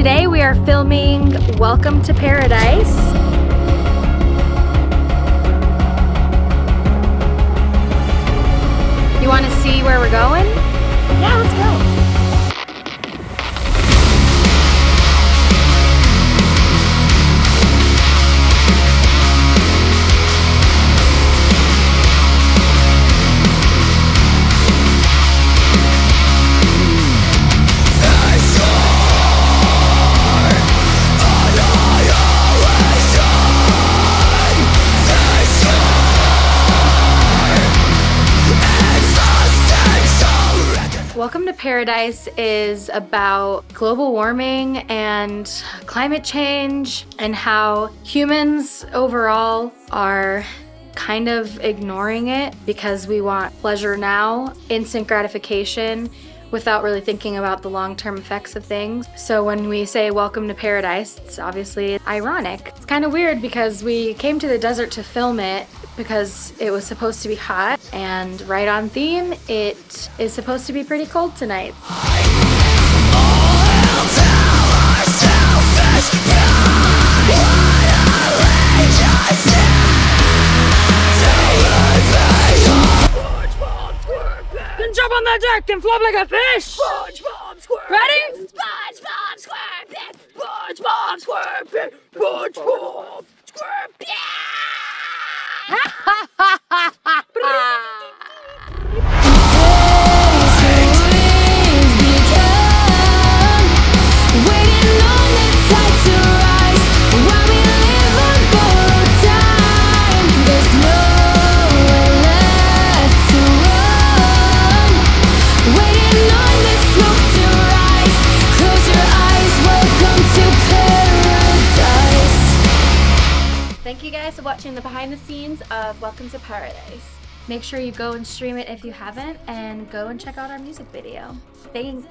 we are filming Welcome to Paradise. You want to see where we're going? Yeah, let's go. Welcome to Paradise is about global warming and climate change and how humans overall are kind of ignoring it because we want pleasure now, instant gratification without really thinking about the long-term effects of things. So when we say welcome to paradise, it's obviously ironic. It's kind of weird because we came to the desert to film it because it was supposed to be hot and right on theme, it is supposed to be pretty cold tonight. On that deck and flop like a fish! SpongeBob SquarePants! Ready? SpongeBob SquarePants! SpongeBob SquarePants! SpongeBob Thank you guys for watching the behind the scenes of Welcome to Paradise. Make sure you go and stream it if you haven't and go and check out our music video. Thanks.